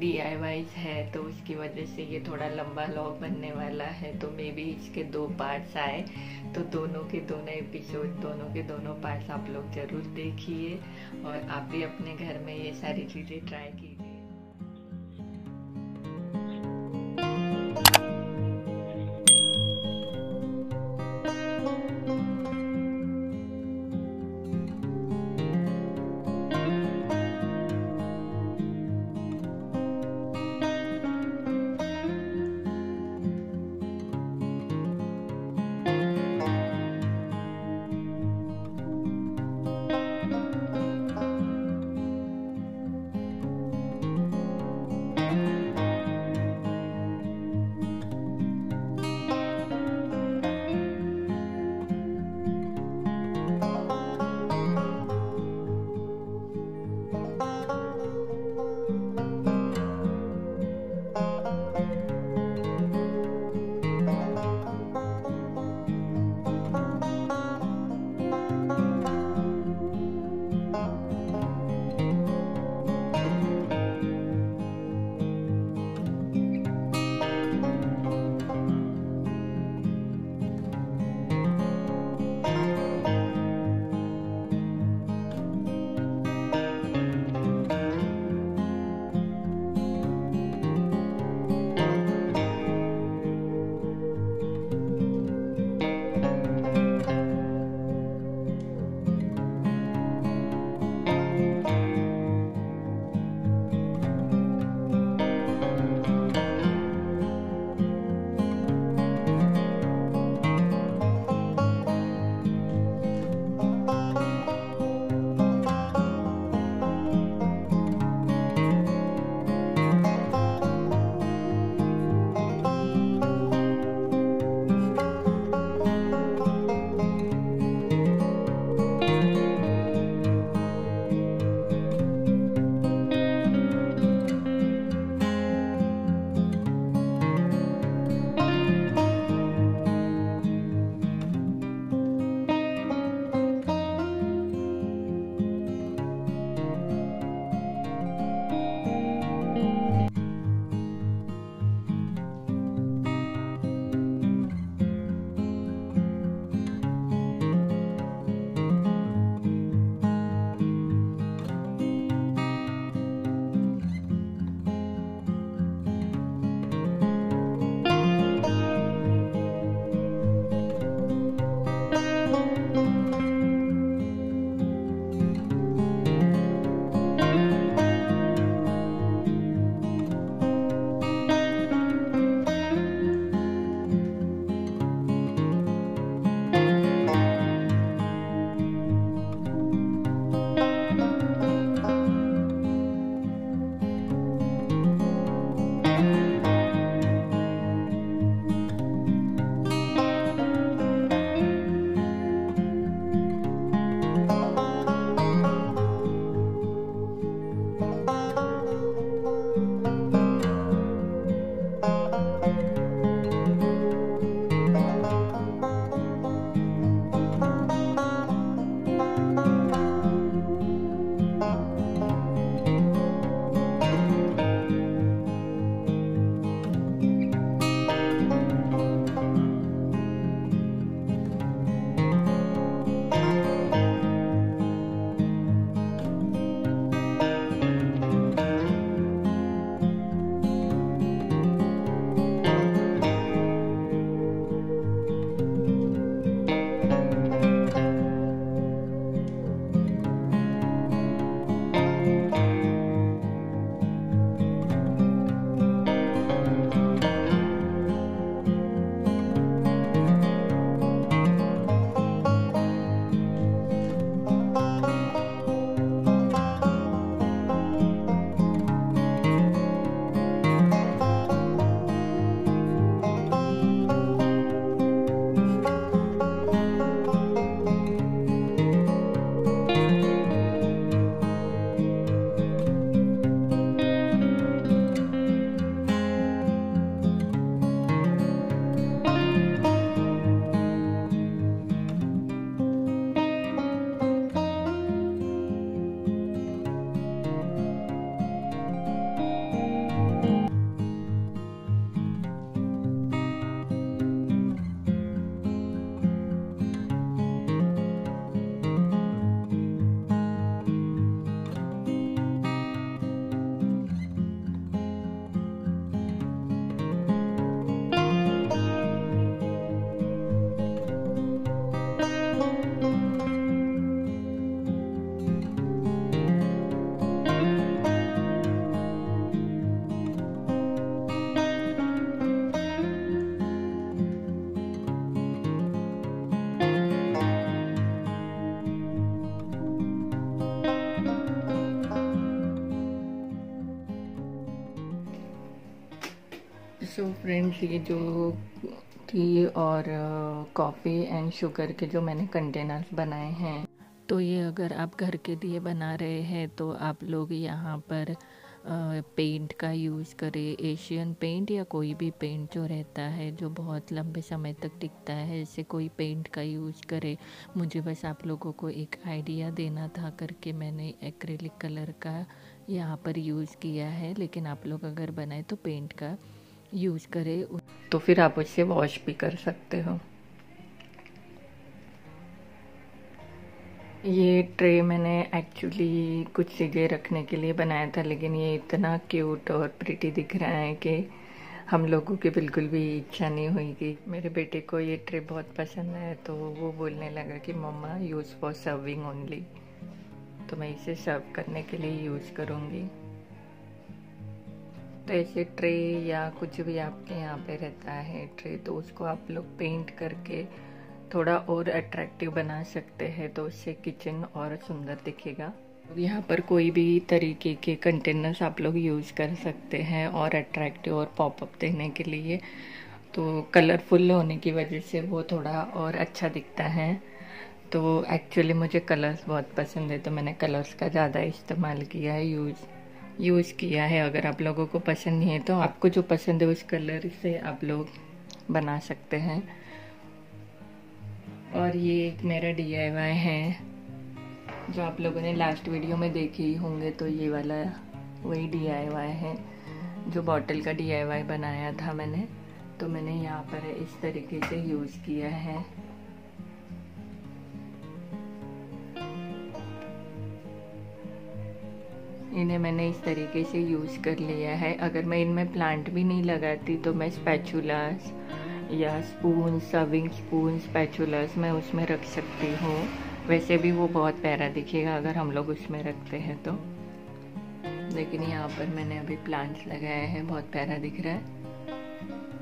D है तो उसकी वजह से ये थोड़ा लंबा लॉग बनने वाला है तो मे बी इसके दो पार्ट्स आए। तो दोनों के दोनों एपिसोड दोनों के दोनों पार्ट्स आप लोग ज़रूर देखिए और आप भी अपने घर में ये सारी चीज़ें ट्राई कीजिए। सो फ्रेंड्स ये जो टी और कॉफ़ी एंड शुगर के जो मैंने कंटेनर्स बनाए हैं तो ये अगर आप घर के लिए बना रहे हैं तो आप लोग यहाँ पर पेंट का यूज़ करें। एशियन पेंट या कोई भी पेंट जो रहता है, जो बहुत लंबे समय तक टिकता है ऐसे कोई पेंट का यूज़ करे। मुझे बस आप लोगों को एक आइडिया देना था करके मैंने एक्रेलिक कलर का यहाँ पर यूज़ किया है, लेकिन आप लोग अगर बनाए तो पेंट का यूज़ करें तो फिर आप उससे वॉश भी कर सकते हो। ये ट्रे मैंने एक्चुअली कुछ चीज़ें रखने के लिए बनाया था, लेकिन ये इतना क्यूट और प्रिटी दिख रहा है कि हम लोगों की बिल्कुल भी इच्छा नहीं हुई कि मेरे बेटे को ये ट्रे बहुत पसंद है तो वो बोलने लगा कि, mama use for serving only तो मैं इसे सर्व करने के लिए यूज़ करूँगी। तो ऐसे ट्रे या कुछ भी आपके यहाँ पे रहता है, ट्रे तो उसको आप लोग पेंट करके थोड़ा और अट्रैक्टिव बना सकते हैं तो उससे किचन और सुंदर दिखेगा। यहाँ पर कोई भी तरीके के कंटेनर्स आप लोग यूज़ कर सकते हैं और अट्रैक्टिव और पॉपअप देने के लिए। तो कलरफुल होने की वजह से वो थोड़ा और अच्छा दिखता है। तो एक्चुअली मुझे कलर्स बहुत पसंद है तो मैंने कलर्स का ज़्यादा इस्तेमाल किया है यूज़ यूज़ किया है। अगर आप लोगों को पसंद नहीं है तो आपको जो पसंद है, उस कलर से आप लोग बना सकते हैं। और ये एक मेरा डीआईवाई है, जो आप लोगों ने लास्ट वीडियो में देखे ही होंगे तो ये वाला वही डीआईवाई है, जो बॉटल का डीआईवाई बनाया था मैंने। तो मैंने यहाँ पर इस तरीके से यूज़ किया है। इन्हें मैंने इस तरीके से यूज़ कर लिया है। अगर मैं इनमें प्लांट भी नहीं लगाती तो मैं स्पैचुलास या स्पून सर्विंग स्पून स्पैचुलास मैं उसमें रख सकती हूँ। वैसे भी वो बहुत प्यारा दिखेगा अगर हम लोग उसमें रखते हैं तो। लेकिन यहाँ पर मैंने अभी प्लांट्स लगाए हैं, बहुत प्यारा दिख रहा है।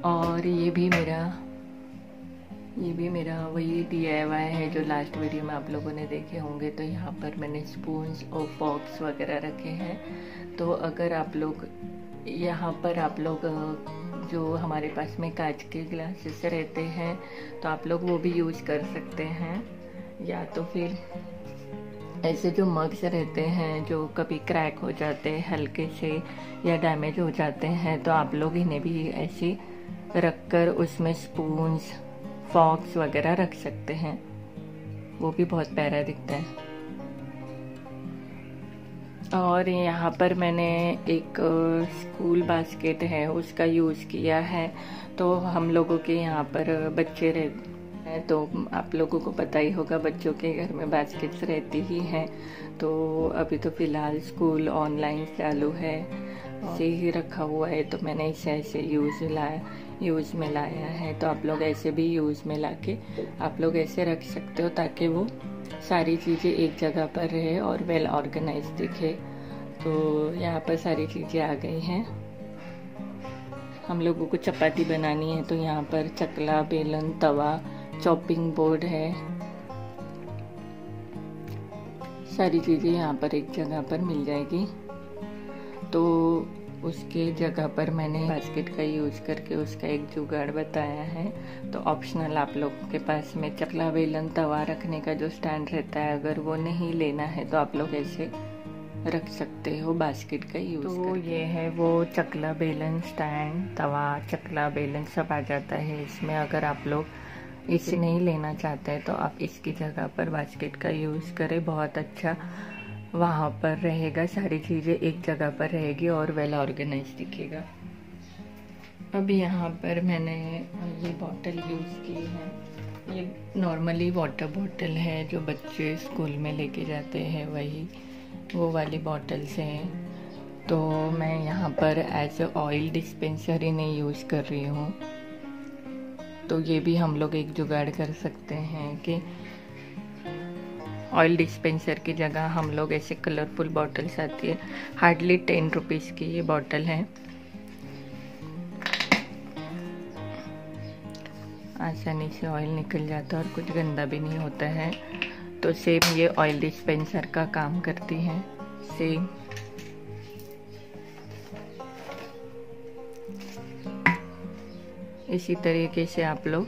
और ये भी मेरा ये भी मेरा वही डी है जो लास्ट वीडियो में आप लोगों ने देखे होंगे तो यहाँ पर मैंने स्पून्स और फॉक्स वगैरह रखे हैं। तो अगर आप लोग, यहाँ पर आप लोग जो हमारे पास में कांच के ग्लासेस रहते हैं तो आप लोग वो भी यूज़ कर सकते हैं। या तो फिर ऐसे जो मग्स रहते हैं, जो कभी क्रैक हो जाते हैं हल्के से या डैमेज हो जाते हैं तो आप लोग इन्हें भी ऐसे रख कर उसमें स्पून्स फॉक्स वगैरह रख सकते हैं। वो भी बहुत प्यारा दिखता है। और यहाँ पर मैंने एक स्कूल बास्केट है, उसका यूज़ किया है। तो हम लोगों के यहाँ पर बच्चे रहते हैं तो आप लोगों को पता ही होगा, बच्चों के घर में बास्केट्स रहती ही हैं। तो अभी तो फ़िलहाल स्कूल ऑनलाइन चालू है। से ही रखा हुआ है तो मैंने इसे ऐसे यूज़ लाया। यूज़ में लाया है तो आप लोग ऐसे भी यूज़ में ला के आप लोग ऐसे रख सकते हो ताकि वो सारी चीज़ें एक जगह पर रहे और वेल ऑर्गेनाइज दिखे। तो यहाँ पर सारी चीज़ें आ गई हैं। हम लोगों को चपाती बनानी है तो यहाँ पर चकला, बेलन, तवा चॉपिंग बोर्ड है। सारी चीज़ें यहाँ पर एक जगह पर मिल जाएगी। तो उसके जगह पर मैंने बास्केट का यूज़ करके उसका एक जुगाड़ बताया है। तो ऑप्शनल आप लोग के पास में चकला बेलन तवा रखने का जो स्टैंड रहता है अगर वो नहीं लेना है तो आप लोग ऐसे रख सकते हो बास्केट का यूज़ तो ये है वो चकला बेलन स्टैंड तवा चकला बेलन सब आ जाता है इसमें। अगर आप लोग इसे नहीं लेना चाहते हैं तो आप इसकी जगह पर बास्केट का यूज़ करें। बहुत अच्छा वहाँ पर रहेगा, सारी चीज़ें एक जगह पर रहेगी और वेल ऑर्गेनाइज दिखेगा। अब यहाँ पर मैंने ये बॉटल यूज़ की है। ये नॉर्मली वाटर बॉटल है जो बच्चे स्कूल में लेके जाते हैं, वही, वो वाली बॉटल्स हैं। तो मैं यहाँ पर एज ऑयल डिस्पेंसर ही नहीं यूज़ कर रही हूँ। तो ये भी हम लोग एक जुगाड़ कर सकते हैं कि ऑयल डिस्पेंसर की जगह हम लोग ऐसे कलरफुल बॉटल्स आती है। हार्डली टेन रुपीज़ की ये बॉटल है। आसानी से ऑयल निकल जाता है और कुछ गंदा भी नहीं होता है। तो सेम ये ऑयल डिस्पेंसर का काम करती है। सेम इसी तरीके से आप लोग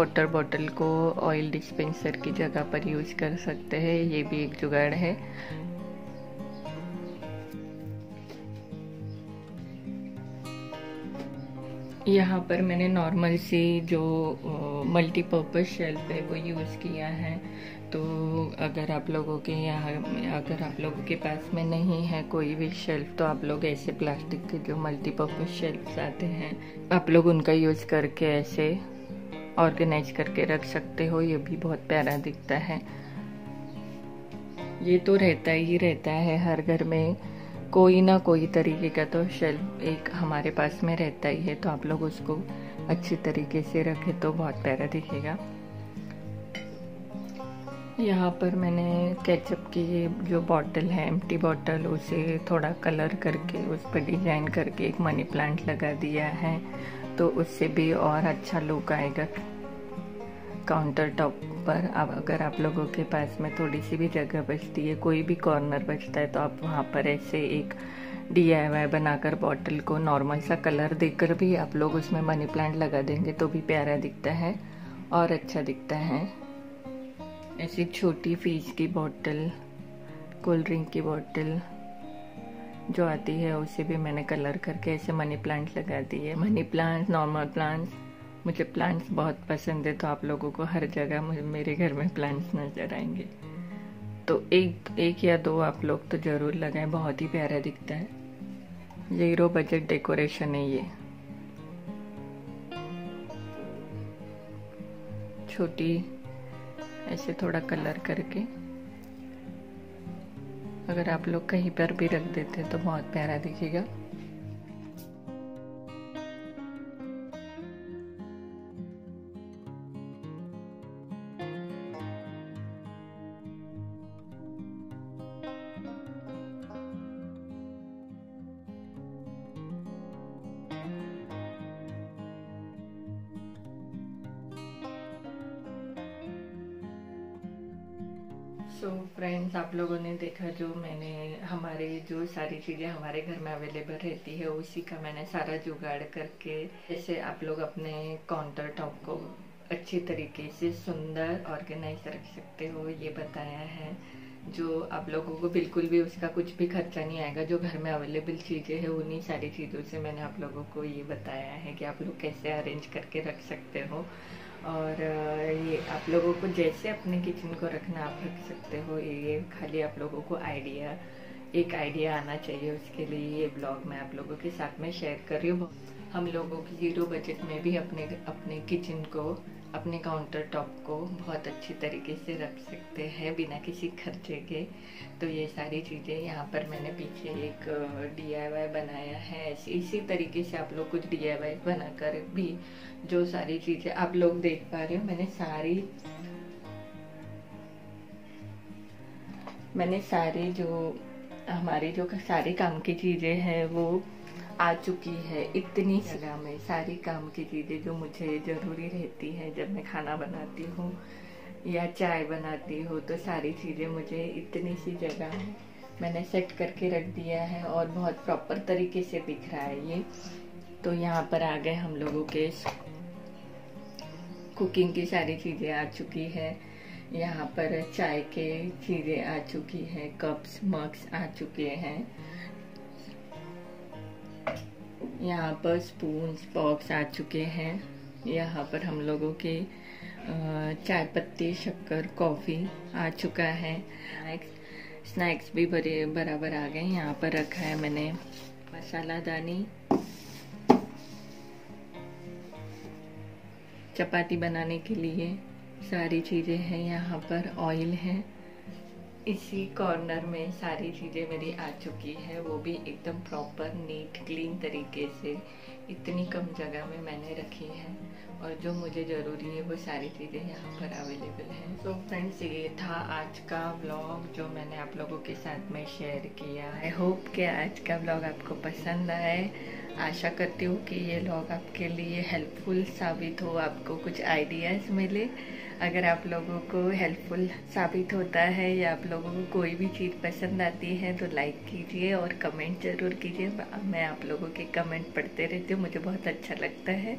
वाटर बॉटल को ऑयल डिस्पेंसर की जगह पर यूज़ कर सकते हैं। ये भी एक जुगाड़ है। यहाँ पर मैंने नॉर्मल सी जो मल्टीपर्पज़ शेल्फ है वो यूज़ किया है। तो अगर आप लोगों के यहाँ, अगर आप लोगों के पास में नहीं है कोई भी शेल्फ तो आप लोग ऐसे प्लास्टिक के जो मल्टीपर्पज़ शेल्फ आते हैं, आप लोग उनका यूज़ करके ऐसे ऑर्गेनाइज करके रख सकते हो, ये भी बहुत प्यारा दिखता है। ये तो रहता ही रहता है हर घर में। कोई ना कोई तरीके का तो शेल्फ एक हमारे पास में रहता ही है तो आप लोग उसको अच्छी तरीके से रखें तो बहुत प्यारा दिखेगा। यहाँ पर मैंने केचप की जो बॉटल है एम्प्टी बॉटल उसे थोड़ा कलर करके, उस पर डिज़ाइन करके एक मनी प्लांट लगा दिया है। तो उससे भी और अच्छा लुक आएगा। काउंटर टॉप पर अब अगर आप लोगों के पास में थोड़ी सी भी जगह बचती है, कोई भी कॉर्नर बचता है तो आप वहाँ पर ऐसे एक डीआईवाई बनाकर बॉटल को नॉर्मल सा कलर देकर भी आप लोग उसमें मनी प्लांट लगा देंगे तो भी प्यारा दिखता है और अच्छा दिखता है। ऐसी छोटी फ़ीस की बॉटल कोल्ड ड्रिंक की बॉटल जो आती है, उसे भी मैंने कलर करके ऐसे मनी प्लांट लगा दी है। मनी प्लांट नॉर्मल प्लांट्स मुझे प्लांट्स बहुत पसंद है तो आप लोगों को हर जगह मेरे घर में प्लांट्स नज़र आएँगे। तो एक एक या दो आप लोग तो ज़रूर लगाएँ, बहुत ही प्यारा दिखता है। ज़ीरो बजट डेकोरेशन है ये। छोटी, ऐसे थोड़ा कलर करके। अगर आप लोग कहीं पर भी रख देते हैं तो बहुत प्यारा दिखेगा। सो so, फ्रेंड्स आप लोगों ने देखा जो जो सारी चीज़ें हमारे घर में अवेलेबल रहती है, उसी का मैंने सारा जुगाड़ करके जैसे आप लोग अपने काउंटर टॉप को अच्छी तरीके से सुंदर ऑर्गेनाइज रख सकते हो, ये बताया है। जो आप लोगों को बिल्कुल भी उसका कुछ भी खर्चा नहीं आएगा, जो घर में अवेलेबल चीज़ें हैं, उन्हीं सारी चीज़ों से मैंने आप लोगों को ये बताया है कि आप लोग कैसे अरेंज करके रख सकते हो। और ये आप लोगों को जैसे अपने किचन को रखना आप रख सकते हो, ये खाली आप लोगों को आइडिया एक आइडिया आना चाहिए उसके लिए ये ब्लॉग मैं आप लोगों के साथ में शेयर कर रही हूँ। हम लोगों की ज़ीरो बजट में भी अपने अपने किचन को, अपने काउंटर टॉप को बहुत अच्छी तरीके से रख सकते हैं बिना किसी खर्चे के। तो ये सारी चीज़ें यहाँ पर मैंने पीछे एक डीआईवाई बनाया है। इसी तरीके से आप लोग कुछ डी बनाकर भी जो सारी चीज़ें आप लोग देख पा रहे हो, मैंने सारी मैंने सारी जो हमारी जो सारी काम की चीज़ें हैं, वो आ चुकी है। इतनी जगह में सारी काम की चीज़ें जो मुझे ज़रूरी रहती है, जब मैं खाना बनाती हूँ या चाय बनाती हूँ तो सारी चीज़ें मुझे इतनी सी जगह में मैंने सेट करके रख दिया है और बहुत प्रॉपर तरीके से दिख रहा है ये। तो यहाँ पर आ गए हम लोगों के। कुकिंग की सारी चीज़ें आ चुकी है। यहाँ पर चाय के चीज़ें आ चुकी हैं कप्स मग्स आ चुके हैं। यहाँ पर स्पून बॉक्स आ चुके हैं। यहाँ पर हम लोगों के चाय पत्ती, शक्कर कॉफ़ी आ चुका है। स्नैक्स स्नैक्स भी बड़े बराबर आ गए, यहाँ पर रखा है मैंने। मसाला दानी। चपाती बनाने के लिए। सारी चीज़ें हैं, यहाँ पर ऑयल है। इसी कॉर्नर में सारी चीज़ें मेरी आ चुकी है, वो भी एकदम प्रॉपर नीट क्लीन तरीके से। इतनी कम जगह में मैंने रखी है और जो मुझे ज़रूरी है, वो सारी चीज़ें यहाँ पर अवेलेबल हैं। तो फ्रेंड्स ये था आज का ब्लॉग जो मैंने आप लोगों के साथ में शेयर किया। आई होप कि आज का ब्लॉग आपको पसंद आए। आशा करती हूँ कि ये ब्लॉग आपके लिए हेल्पफुल साबित हो, आपको कुछ आइडियाज़ मिले। अगर आप लोगों को हेल्पफुल साबित होता है या आप लोगों को कोई भी चीज़ पसंद आती है तो लाइक कीजिए और कमेंट ज़रूर कीजिए। मैं आप लोगों के कमेंट पढ़ते रहती हूँ, मुझे बहुत अच्छा लगता है।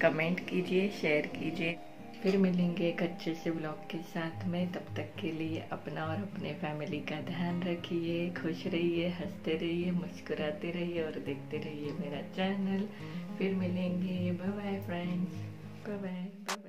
कमेंट कीजिए शेयर कीजिए। फिर मिलेंगे एक अच्छे से ब्लॉग के साथ में। तब तक के लिए अपना और अपने फैमिली का ध्यान रखिए, खुश रहिए, हँसते रहिए, मुस्कुराते रहिए और देखते रहिए मेरा चैनल फिर मिलेंगे। Bye bye friends bye bye